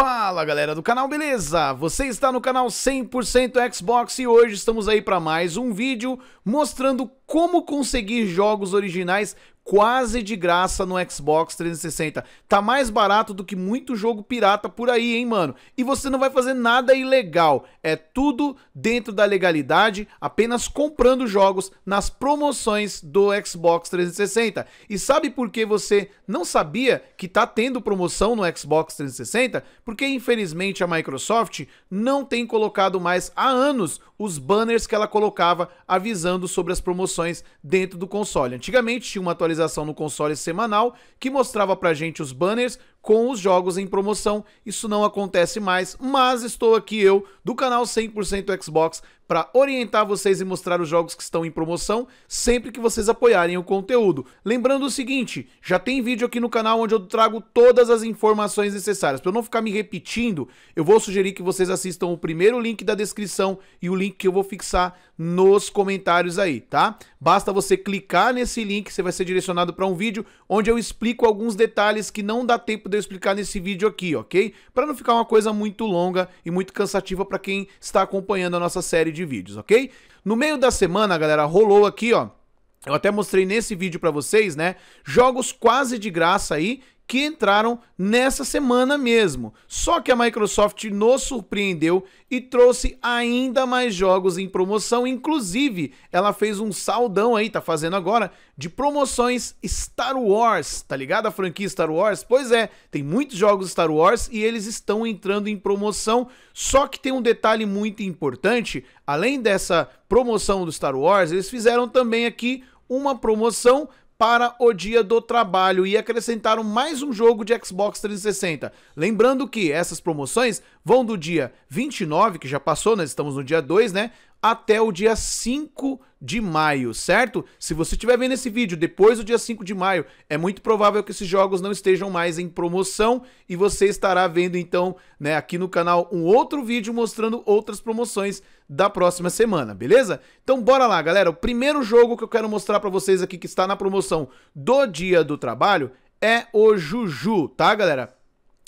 Fala galera do canal, beleza? Você está no canal 100% Xbox e hoje estamos aí para mais um vídeo mostrando como conseguir jogos originais quase de graça no Xbox 360. Tá mais barato do que muito jogo pirata por aí, hein, mano? E você não vai fazer nada ilegal. É tudo dentro da legalidade, apenas comprando jogos nas promoções do Xbox 360. E sabe por que você não sabia que tá tendo promoção no Xbox 360? Porque infelizmente a Microsoft não tem colocado mais há anos os banners que ela colocava avisando sobre as promoções dentro do console. Antigamente tinha uma atualização no console semanal que mostrava pra gente os banners com os jogos em promoção. Isso não acontece mais, mas estou aqui eu, do canal 100% Xbox, para orientar vocês e mostrar os jogos que estão em promoção sempre que vocês apoiarem o conteúdo. Lembrando o seguinte, já tem vídeo aqui no canal onde eu trago todas as informações necessárias. Para não ficar me repetindo, eu vou sugerir que vocês assistam o primeiro link da descrição e o link que eu vou fixar nos comentários aí, tá? Basta você clicar nesse link, você vai ser direcionado para um vídeo onde eu explico alguns detalhes que não dá tempo de eu explicar nesse vídeo aqui, ok? Para não ficar uma coisa muito longa e muito cansativa para quem está acompanhando a nossa série de vídeos, ok? No meio da semana, galera, rolou aqui, ó, eu até mostrei nesse vídeo para vocês, né? Jogos quase de graça aí que entraram nessa semana mesmo. Só que a Microsoft nos surpreendeu e trouxe ainda mais jogos em promoção, inclusive ela fez um saldão aí, tá fazendo agora, de promoções Star Wars, tá ligado a franquia Star Wars? Pois é, tem muitos jogos Star Wars e eles estão entrando em promoção, só que tem um detalhe muito importante, além dessa promoção do Star Wars, eles fizeram também aqui uma promoção para o dia do trabalho e acrescentaram mais um jogo de Xbox 360. Lembrando que essas promoções vão do dia 29, que já passou, nós estamos no dia 2, né? Até o dia 5 de maio, certo? Se você estiver vendo esse vídeo depois do dia 5 de maio, é muito provável que esses jogos não estejam mais em promoção e você estará vendo então, né, aqui no canal um outro vídeo mostrando outras promoções da próxima semana, beleza? Então bora lá, galera. O primeiro jogo que eu quero mostrar para vocês aqui que está na promoção do Dia do Trabalho é o Juju, tá, galera?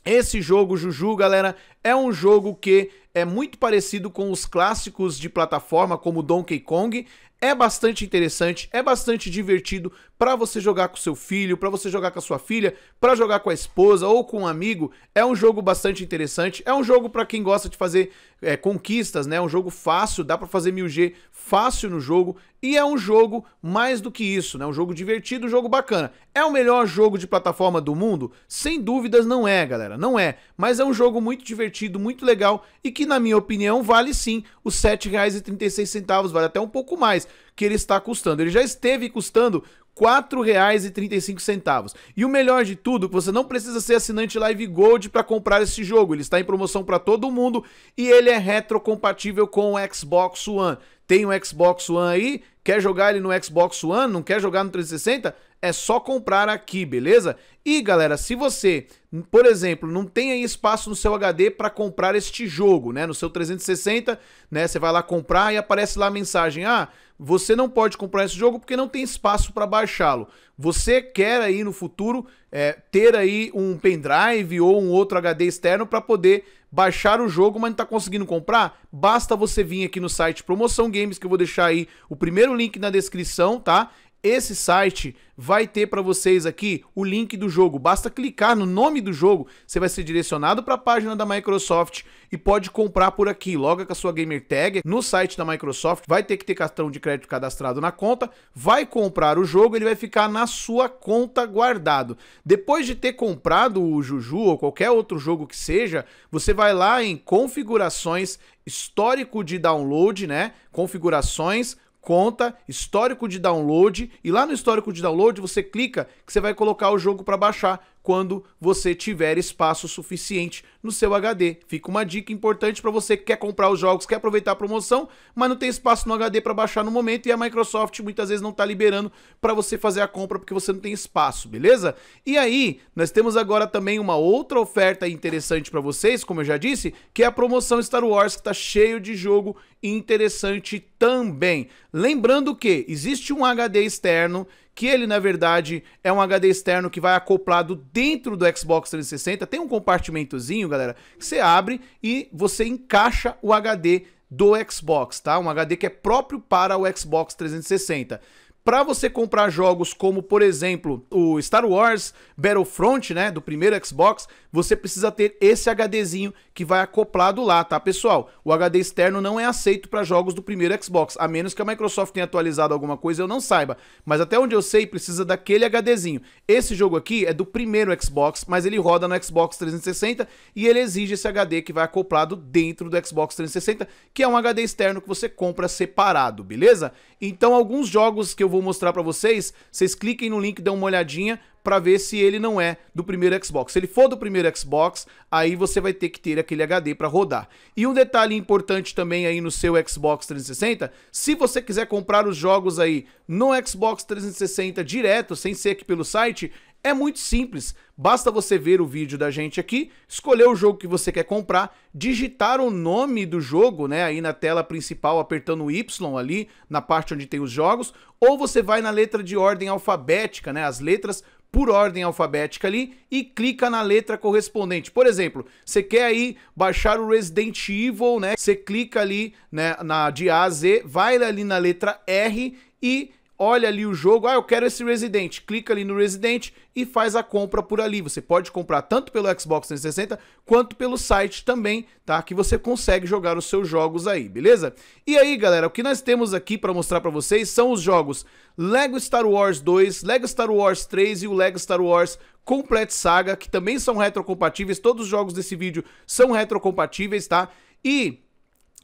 Esse jogo, Juju, galera, é um jogo que é muito parecido com os clássicos de plataforma como Donkey Kong. É bastante interessante, é bastante divertido para você jogar com seu filho, para você jogar com a sua filha, para jogar com a esposa ou com um amigo. É um jogo bastante interessante. É um jogo para quem gosta de fazer é, conquistas, né? É um jogo fácil, dá para fazer 1000G fácil no jogo e é um jogo mais do que isso, né? Um jogo divertido, um jogo bacana. É o melhor jogo de plataforma do mundo? Sem dúvidas não é, galera, não é. Mas é um jogo muito divertido, muito legal e que na minha opinião vale sim os R$ 7,36, vale até um pouco mais que ele está custando. Ele já esteve custando R$ 4,35. E o melhor de tudo, você não precisa ser assinante Live Gold para comprar esse jogo. Ele está em promoção para todo mundo e ele é retrocompatível com o Xbox One. Tem o Xbox One aí? Quer jogar ele no Xbox One? Não quer jogar no 360? É só comprar aqui, beleza? E galera, se você, por exemplo, não tem espaço no seu HD para comprar este jogo, né? No seu 360, né? Você vai lá comprar e aparece lá a mensagem: "Ah, você não pode comprar esse jogo porque não tem espaço para baixá-lo. Você quer aí no futuro é, ter aí um pendrive ou um outro HD externo para poder baixar o jogo, mas não está conseguindo comprar? Basta você vir aqui no site Promoção Games, que eu vou deixar aí o primeiro link na descrição, tá? Esse site vai ter para vocês aqui o link do jogo. Basta clicar no nome do jogo, você vai ser direcionado para a página da Microsoft e pode comprar por aqui. Loga com a sua gamer tag no site da Microsoft, vai ter que ter cartão de crédito cadastrado na conta, vai comprar o jogo, ele vai ficar na sua conta guardado. Depois de ter comprado o Juju ou qualquer outro jogo que seja, você vai lá em configurações, histórico de download, né? Configurações, conta, histórico de download, e lá no histórico de download você clica que você vai colocar o jogo para baixar quando você tiver espaço suficiente no seu HD. Fica uma dica importante para você que quer comprar os jogos, quer aproveitar a promoção, mas não tem espaço no HD para baixar no momento e a Microsoft muitas vezes não está liberando para você fazer a compra porque você não tem espaço, beleza? E aí, nós temos agora também uma outra oferta interessante para vocês, como eu já disse, que é a promoção Star Wars, que está cheio de jogo interessante também. Lembrando que existe um HD externo que ele na verdade é um HD externo que vai acoplado dentro do Xbox 360. Tem um compartimentozinho, galera, que você abre e você encaixa o HD do Xbox, tá? Um HD que é próprio para o Xbox 360 para você comprar jogos como, por exemplo, o Star Wars Battlefront, né, do primeiro Xbox, você precisa ter esse HDzinho que vai acoplado lá, tá, pessoal? O HD externo não é aceito para jogos do primeiro Xbox, a menos que a Microsoft tenha atualizado alguma coisa eu não saiba, mas até onde eu sei, precisa daquele HDzinho. Esse jogo aqui é do primeiro Xbox, mas ele roda no Xbox 360 e ele exige esse HD que vai acoplado dentro do Xbox 360, que é um HD externo que você compra separado, beleza? Então, alguns jogos que eu vou mostrar para vocês, vocês cliquem no link, dêem uma olhadinha para ver se ele não é do primeiro Xbox. Se ele for do primeiro Xbox, aí você vai ter que ter aquele HD para rodar. E um detalhe importante também aí no seu Xbox 360, se você quiser comprar os jogos aí no Xbox 360 direto, sem ser aqui pelo site, é muito simples, basta você ver o vídeo da gente aqui, escolher o jogo que você quer comprar, digitar o nome do jogo, né, aí na tela principal apertando o Y ali, na parte onde tem os jogos, ou você vai na letra de ordem alfabética, né, as letras por ordem alfabética ali e clica na letra correspondente. Por exemplo, você quer aí baixar o Resident Evil, né, você clica ali, né, na de A a Z, vai ali na letra R e olha ali o jogo, ah, eu quero esse Resident, clica ali no Resident e faz a compra por ali. Você pode comprar tanto pelo Xbox 360 quanto pelo site também, tá? Que você consegue jogar os seus jogos aí, beleza? E aí, galera, o que nós temos aqui para mostrar para vocês são os jogos Lego Star Wars 2, Lego Star Wars 3 e o Lego Star Wars Complete Saga, que também são retrocompatíveis. Todos os jogos desse vídeo são retrocompatíveis, tá? E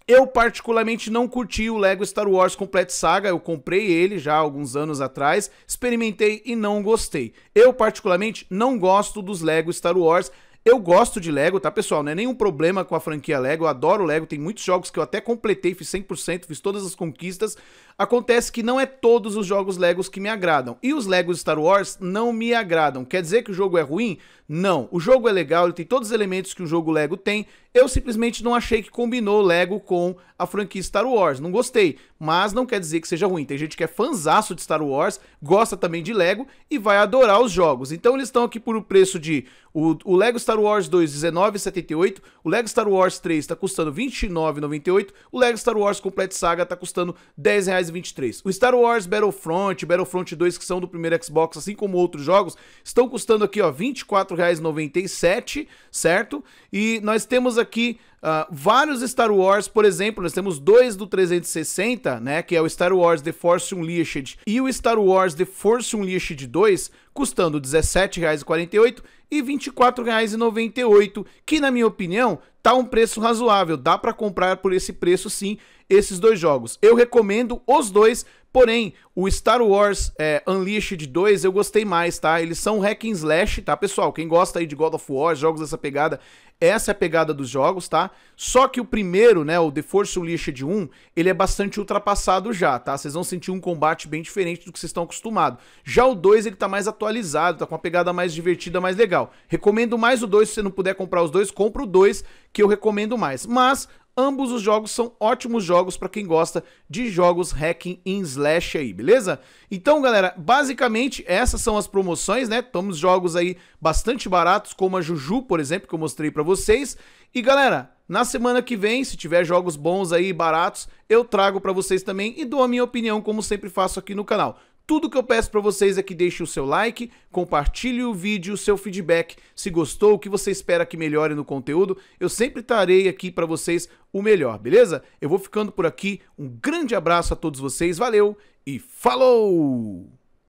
eu particularmente não curti o Lego Star Wars Complete Saga, eu comprei ele já há alguns anos atrás, experimentei e não gostei. Eu particularmente não gosto dos Lego Star Wars, eu gosto de Lego, tá, pessoal? Não é nenhum problema com a franquia Lego, eu adoro Lego, tem muitos jogos que eu até completei, fiz 100%, fiz todas as conquistas. Acontece que não é todos os jogos Legos que me agradam. E os Legos Star Wars não me agradam. Quer dizer que o jogo é ruim? Não. O jogo é legal, ele tem todos os elementos que o jogo Lego tem. Eu simplesmente não achei que combinou Lego com a franquia Star Wars. Não gostei. Mas não quer dizer que seja ruim. Tem gente que é fanzaço de Star Wars, gosta também de Lego e vai adorar os jogos. Então eles estão aqui por um preço de o, o Lego Star Wars 2 R$19,78, o Lego Star Wars 3 está custando R$29,98, o Lego Star Wars Complete Saga está custando R$10,23. O Star Wars Battlefront, Battlefront 2 que são do primeiro Xbox, assim como outros jogos, estão custando aqui ó R$24,97, certo? E nós temos aqui Uh, vários Star Wars, por exemplo, nós temos dois do 360, né, que é o Star Wars The Force Unleashed e o Star Wars The Force Unleashed 2, custando R$17,48 e R$24,98, que na minha opinião tá um preço razoável, dá para comprar por esse preço sim esses dois jogos. Eu recomendo os dois, porém o Star Wars é, Unleashed 2 eu gostei mais, tá? Eles são hack and slash, tá pessoal? Quem gosta aí de God of War, jogos dessa pegada, essa é a pegada dos jogos, tá? Só que o primeiro, né, o The Force Unleashed 1, ele é bastante ultrapassado já, tá? Vocês vão sentir um combate bem diferente do que vocês estão acostumados. Já o 2, ele tá mais atualizado, tá com uma pegada mais divertida, mais legal. Recomendo mais o 2, se você não puder comprar os dois, compra o 2, que eu recomendo mais. Mas Ambos os jogos são ótimos jogos para quem gosta de jogos hacking em slash aí, beleza? Então, galera, basicamente essas são as promoções, né? Temos jogos aí bastante baratos, como a Juju, por exemplo, que eu mostrei para vocês. E, galera, na semana que vem, se tiver jogos bons aí, baratos, eu trago para vocês também e dou a minha opinião, como sempre faço aqui no canal. Tudo que eu peço para vocês é que deixe o seu like, compartilhe o vídeo, o seu feedback, se gostou, o que você espera que melhore no conteúdo, eu sempre estarei aqui para vocês o melhor, beleza? Eu vou ficando por aqui, um grande abraço a todos vocês, valeu e falou!